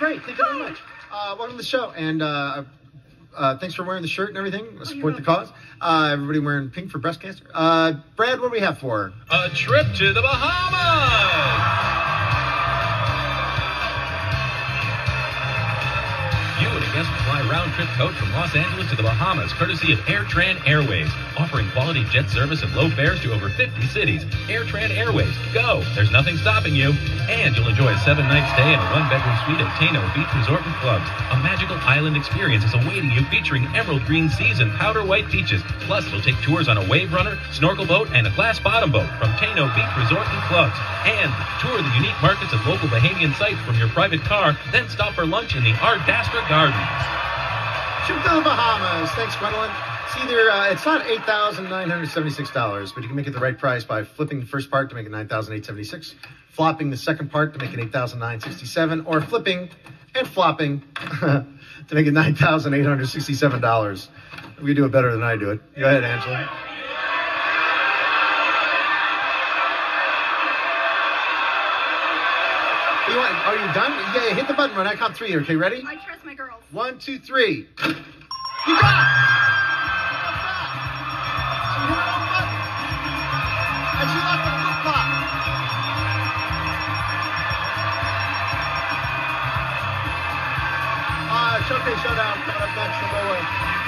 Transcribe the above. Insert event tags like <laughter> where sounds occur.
great. Thank you very much. Uh, welcome to the show, and uh, uh, thanks for wearing the shirt and everything. Support the cause. Uh, everybody wearing pink for breast cancer. Uh, Brad, what do we have for? A trip to the Bahamas! You and a guest will fly round trip coach from Los Angeles to the Bahamas, courtesy of AirTran Airways, offering quality jet service and low fares to over 50 cities. AirTran Airways, go! There's nothing stopping you. And you'll enjoy a seven night stay in a one bedroom suite at Taino Beach Resort and Clubs. A magical island experience is awaiting you featuring emerald green seas and powder white beaches. Plus, you'll take tours on a wave runner, snorkel boat, and a glass bottom boat from Taino Beach Resort and Clubs. And tour the unique markets of local Bahamian sites from your private car, then stop for lunch in the Ardastra Gardens. Trip to the Bahamas. Thanks, Gwendolyn. It's either uh, it's not eight thousand nine hundred seventy-six dollars, but you can make it the right price by flipping the first part to make it nine thousand eight seventy-six, flopping the second part to make it eight thousand nine sixty-seven, or flipping and flopping <laughs> to make it nine thousand eight hundred sixty-seven dollars. We do it better than I do it. Go ahead, Angela. You want, are you done? Yeah, hit the button when I count three. Okay, ready? I trust my girls. One, two, three. <laughs> You got it! She hit the wrong button. And she left the flip flop. Ah, Showcase Showdown coming up next.